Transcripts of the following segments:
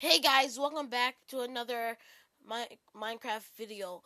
Hey guys, welcome back to another Mi- Minecraft video.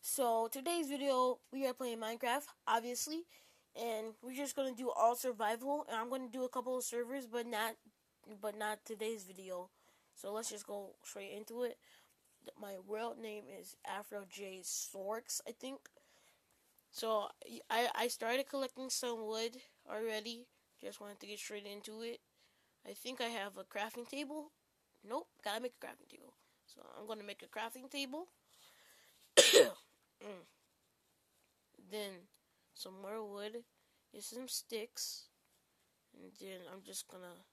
So today's video, we are playing Minecraft, obviously, and we're just gonna do all survival. And I'm gonna do a couple of servers, but not, but not today's video. So let's just go straight into it. My real name is Afro J Sorks, I think. So I I started collecting some wood already. Just wanted to get straight into it. I think I have a crafting table. Nope, gotta make a crafting table. So I'm gonna make a crafting table. mm. Then some more wood, get some sticks, and then I'm just gonna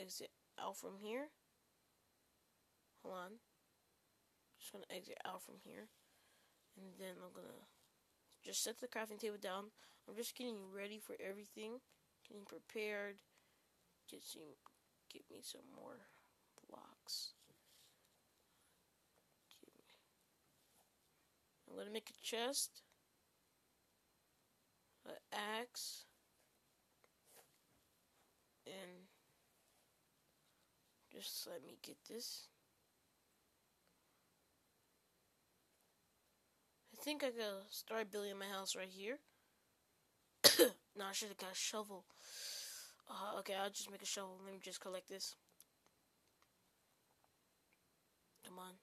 exit out from here. Hold on. Just gonna exit out from here. And then I'm gonna just set the crafting table down. I'm just getting ready for everything. Getting prepared. Get get me some more blocks. I'm gonna make a chest. An axe. And just let me get this. I think I gotta start building my house right here. no, I should have got a shovel. Uh, okay, I'll just make a shovel. Let me just collect this. Come on.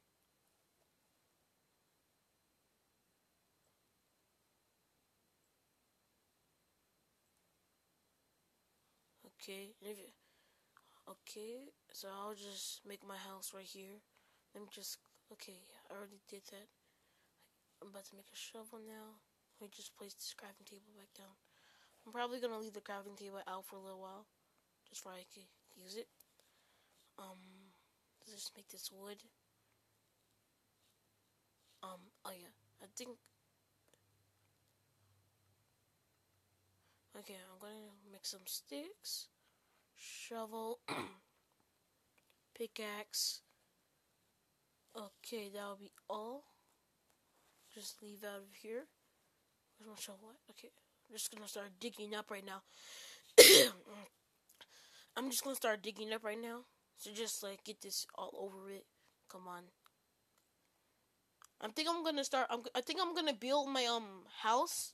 Okay, okay, so I'll just make my house right here. Let me just, okay, I already did that. I'm about to make a shovel now. Let me just place this crafting table back down. I'm probably gonna leave the crafting table out for a little while, just so I can use it. Um, let's just make this wood. Um, oh yeah, I think. Okay, I'm gonna make some sticks, shovel, pickaxe. Okay, that'll be all just leave out of here. Where's my shovel? What? Okay, I'm just gonna start digging up right now. I'm just gonna start digging up right now. So just like get this all over it. Come on. I think I'm gonna start. I'm, I think I'm gonna build my um house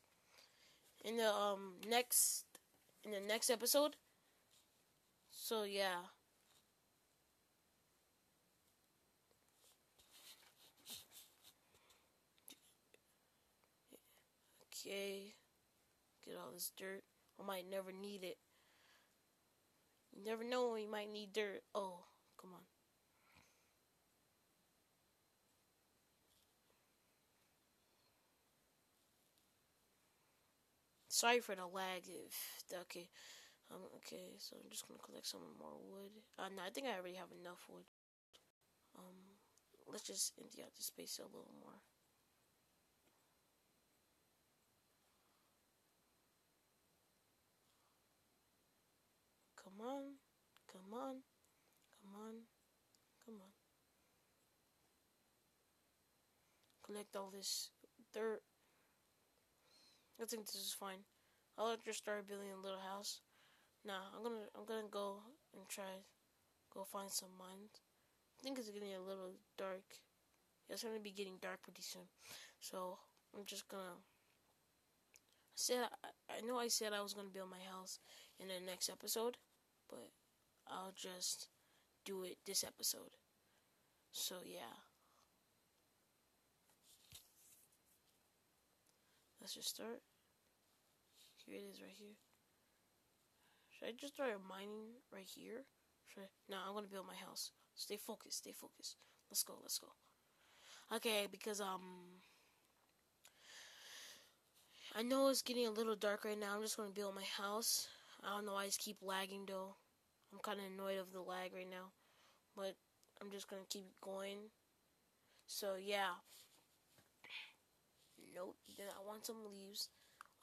in the um next in the next episode. So yeah. Okay. Get all this dirt. I might never need it. You never know when you might need dirt. Oh, come on. Sorry for the lag. If okay, um, okay. So I'm just gonna collect some more wood. Uh, no, I think I already have enough wood. Um, let's just empty out the space a little more. On. Come on. Come on. Come on. Collect all this dirt. I think this is fine. I'll let just start building a little house. Now I'm gonna I'm gonna go and try go find some mines. I think it's getting a little dark. It's gonna be getting dark pretty soon. So I'm just gonna I said I, I know I said I was gonna build my house in the next episode but I'll just do it this episode. So, yeah. Let's just start. Here it is right here. Should I just start mining right here? Should I? No, I'm gonna build my house. Stay focused, stay focused. Let's go, let's go. Okay, because, um, I know it's getting a little dark right now. I'm just gonna build my house. I don't know why I just keep lagging though. I'm kind of annoyed of the lag right now, but I'm just gonna keep going. So yeah. Nope. Then I want some leaves.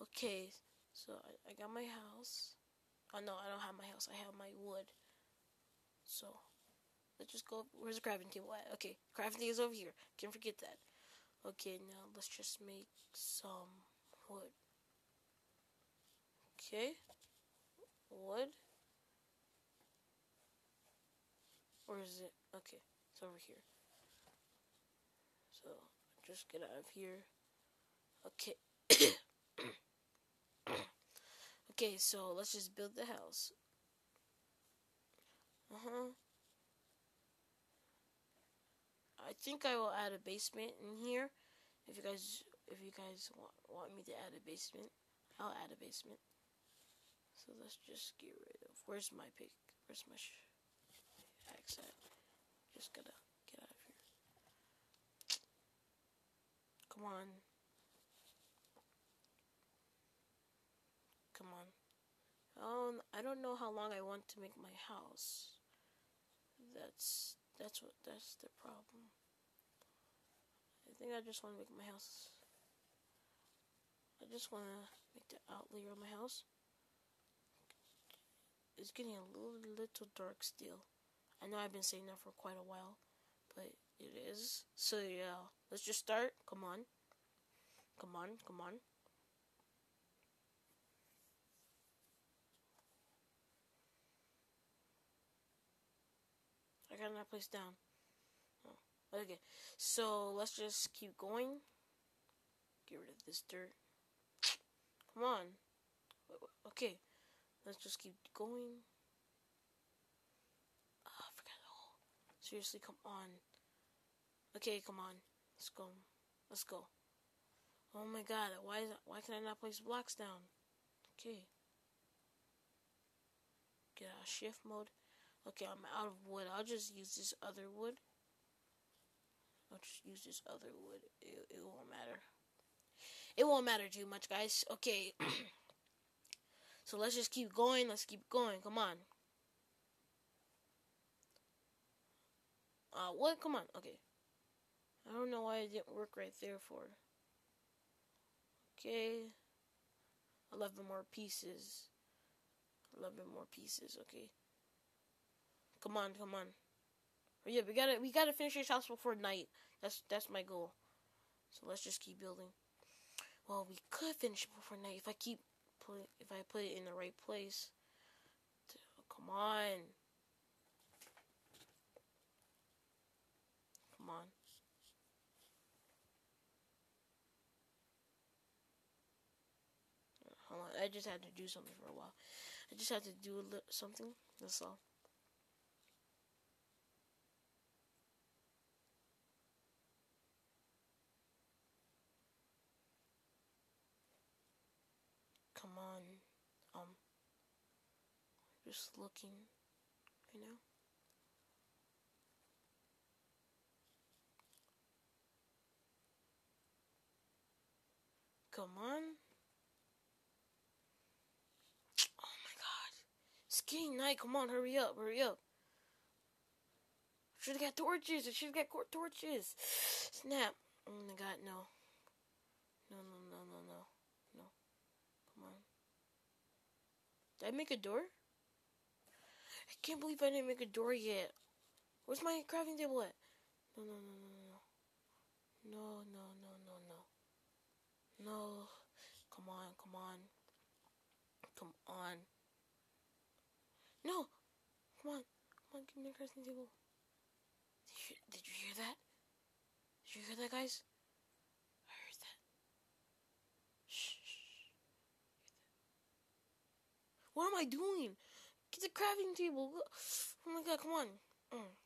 Okay. So I, I got my house. Oh no, I don't have my house. I have my wood. So let's just go. Where's the crafting table at? Okay, crafting is over here. Can't forget that. Okay, now let's just make some wood. Okay wood. Or is it? Okay, it's over here. So, just get out of here. Okay. okay, so let's just build the house. Uh-huh. I think I will add a basement in here. If you guys if you guys want, want me to add a basement, I'll add a basement. So let's just get rid of. Where's my pick? Where's my at? Just gotta get out of here. Come on. Come on. Um, I don't know how long I want to make my house. That's that's what that's the problem. I think I just want to make my house. I just want to make the outlayer of my house. It's getting a little, little dark still. I know I've been saying that for quite a while, but it is. So yeah, let's just start. Come on. Come on, come on. I got that place down. Oh, okay, so let's just keep going. Get rid of this dirt. Come on. Okay, let's just keep going. Oh, I forgot. Oh, seriously, come on. Okay, come on. Let's go. Let's go. Oh my god, why is why can I not place blocks down? Okay. Get out of shift mode. Okay, I'm out of wood. I'll just use this other wood. I'll just use this other wood. It, it won't matter. It won't matter too much, guys. Okay. so let's just keep going. Let's keep going. Come on. What? Come on. Okay. I don't know why it didn't work right there for. Okay. 11 more pieces. 11 more pieces, okay. Come on, come on. But yeah, we gotta we gotta finish this house before night. That's that's my goal. So let's just keep building. Well, we could finish it before night if I keep put if I put it in the right place. Come on. Come on. Hold on. I just had to do something for a while. I just had to do something. That's all. Come on. Um. Just looking. You know? Come on. Oh my god. Getting night. Come on, hurry up, hurry up. Should have got torches. I should have got torches. Snap. Oh my god, no. No, no, no, no, no. No. Come on. Did I make a door? I can't believe I didn't make a door yet. Where's my crafting table at? No, no, no, no, no. No, no, no, no. Come on, come on. Come on. No! Come on. Come on, give me a crafting table. Did you, did you hear that? Did you hear that, guys? I heard that. Shh. What am I doing? Get the crafting table. Oh my god, come on. Mm.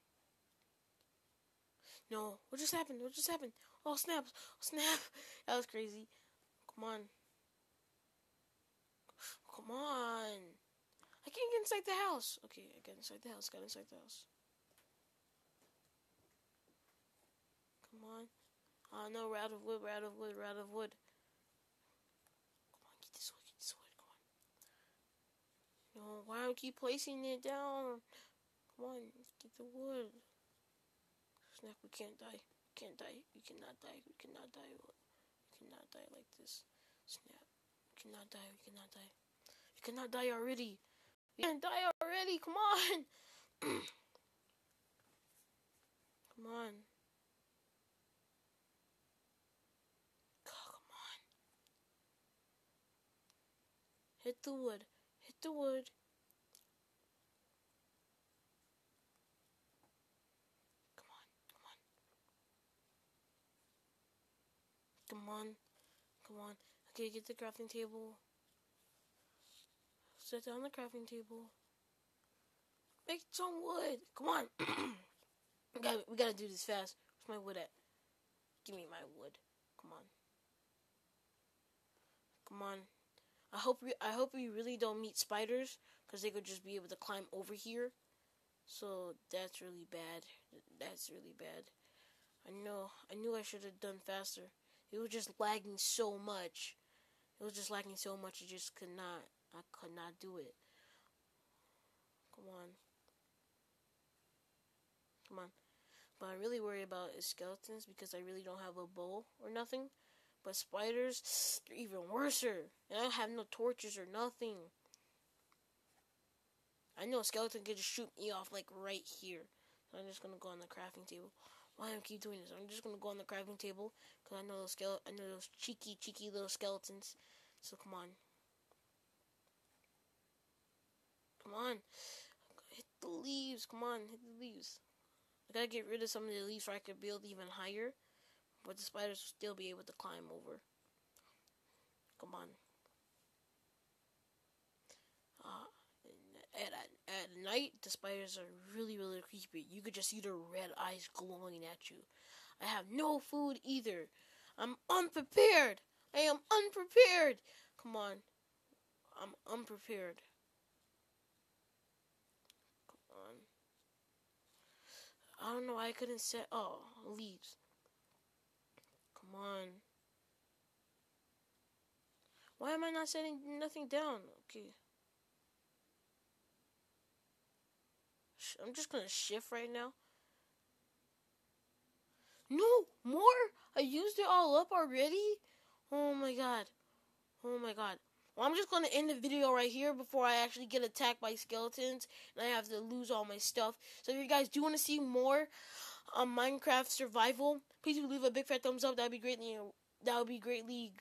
No, what just happened? What just happened? Oh, snap. Oh, snap. That was crazy. Come on. Come on. I can't get inside the house. Okay, I got inside the house. Got inside the house. Come on. Oh no, we're out of wood. We're out of wood. We're out of wood. Come on, get this wood. Get this wood. Come on. No, why do I keep placing it down? Come on, get the wood. Snap, we can't die. We can't die. We cannot die. We cannot die. Cannot die like this. Snap. We cannot die. We cannot die. We cannot die already. You can't die already. Come on. come on. come on. Hit the wood. Hit the wood. Come on. Come on. Okay, get the crafting table. Set down the crafting table. Make some wood. Come on. we, gotta, we gotta do this fast. Where's my wood at? Give me my wood. Come on. Come on. I hope we I hope we really don't meet spiders because they could just be able to climb over here. So that's really bad. That's really bad. I know. I knew I should have done faster. It was just lagging so much. It was just lagging so much. I just could not. I could not do it. Come on. Come on. But I really worry about is skeletons because I really don't have a bow or nothing. But spiders, they're even worser. And I don't have no torches or nothing. I know a skeleton could just shoot me off like right here. So I'm just gonna go on the crafting table. Why do I keep doing this? I'm just gonna go on the crafting table because I know those skele- I know those cheeky, cheeky little skeletons. So come on, come on, hit the leaves. Come on, hit the leaves. I gotta get rid of some of the leaves so I can build even higher, but the spiders will still be able to climb over. Come on. Uh, at, night, the spiders are really, really creepy. You could just see their red eyes glowing at you. I have no food either. I'm unprepared. I am unprepared. Come on. I'm unprepared. Come on. I don't know. Why I couldn't set. Oh, leaves. Come on. Why am I not setting nothing down? Okay. I'm just gonna shift right now. No, more? I used it all up already? Oh my god. Oh my god. Well, I'm just gonna end the video right here before I actually get attacked by skeletons and I have to lose all my stuff. So if you guys do want to see more um, Minecraft survival, please leave a big fat thumbs up. That would be greatly that would be greatly